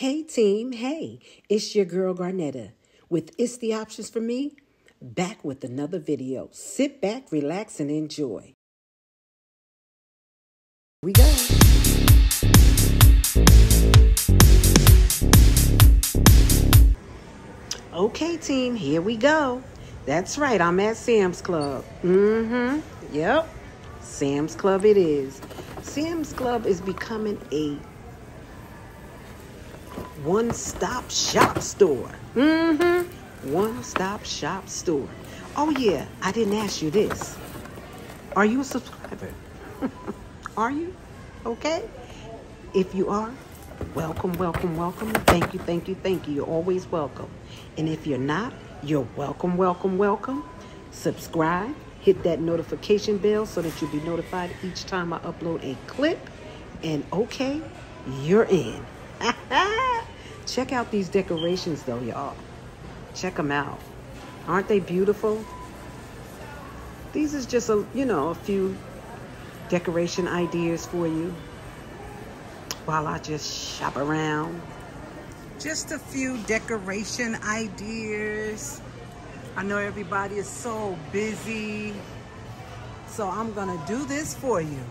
Hey team, hey, it's your girl Garnetta with It's the Options for Me, back with another video. Sit back, relax, and enjoy. Here we go. Okay, team, here we go. That's right, I'm at Sam's Club. Mm-hmm. Yep. Sam's Club it is. Sam's Club is becoming a one-stop shop store. Mm-hmm. One-stop shop store. Oh yeah, I didn't ask you this. Are you a subscriber? are you? Okay. If you are, welcome, welcome, welcome. Thank you, thank you, thank you. You're always welcome. And if you're not, you're welcome, welcome, welcome. Subscribe, hit that notification bell so that you'll be notified each time I upload a clip. And okay, you're in. Check out these decorations though, y'all. Check them out. Aren't they beautiful? These is just a, you know, a few decoration ideas for you while I just shop around. Just a few decoration ideas. I know everybody is so busy. So I'm gonna do this for you.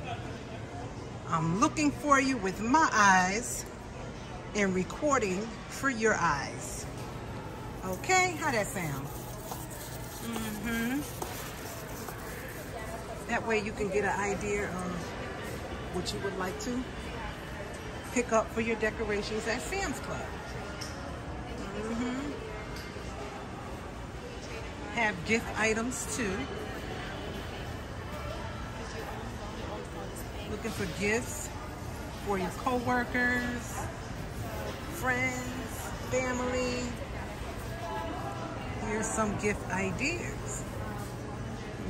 I'm looking for you with my eyes and recording for your eyes. Okay, how that sound? Mm-hmm. That way you can get an idea of what you would like to pick up for your decorations at Sam's Club. Mm-hmm. Have gift items too. Looking for gifts for your co-workers, friends, family. Here's some gift ideas.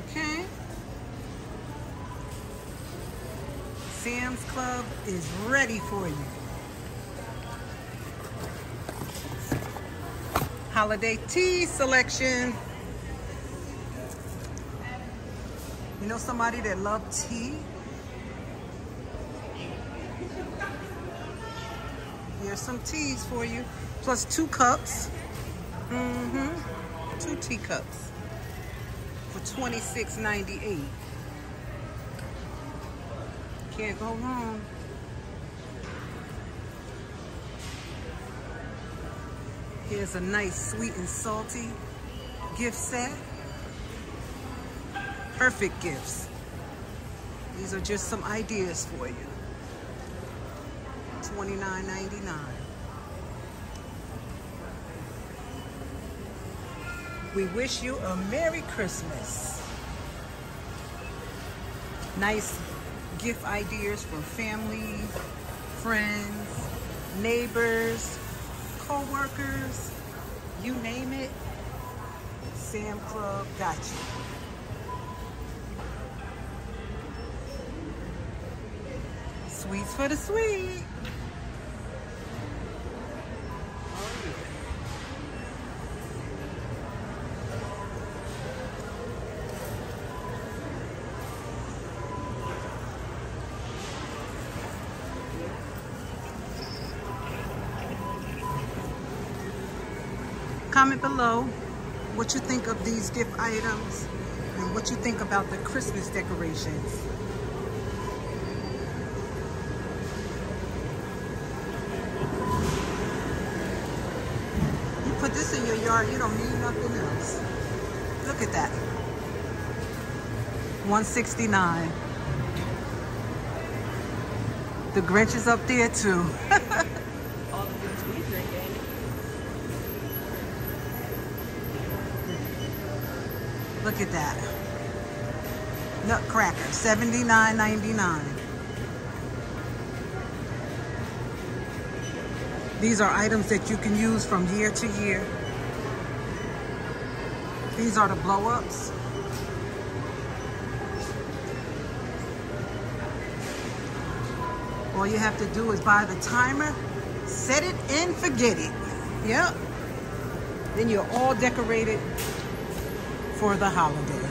Okay. Sam's Club is ready for you. Holiday tea selection. You know somebody that love tea? Here's some teas for you. Plus two cups. Mm-hmm. Two teacups for $26.98. Can't go wrong. Here's a nice sweet and salty gift set. Perfect gifts. These are just some ideas for you. $29.99. We wish you a Merry Christmas. Nice gift ideas for family, friends, neighbors, co-workers, you name it, Sam Club got you. Sweets for the sweet. Comment below what you think of these gift items and what you think about the Christmas decorations. You put this in your yard, you don't need nothing else. Look at that. 169. The Grinch is up there too. all the things we drinking. Look at that. Nutcracker, $79.99. These are items that you can use from year to year. These are the blow-ups. All you have to do is buy the timer, set it and forget it. Yep. Then you're all decorated for the holiday.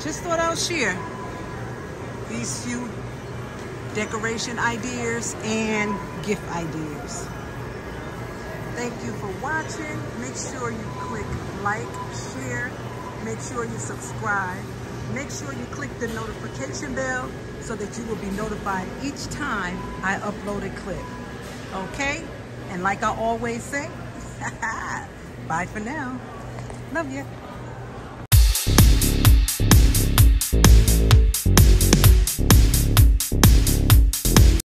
Just thought I'll share these few decoration ideas and gift ideas. Thank you for watching. Make sure you click like, share. Make sure you subscribe. Make sure you click the notification bell so that you will be notified each time I upload a clip. Okay? And like I always say, bye for now. Love you.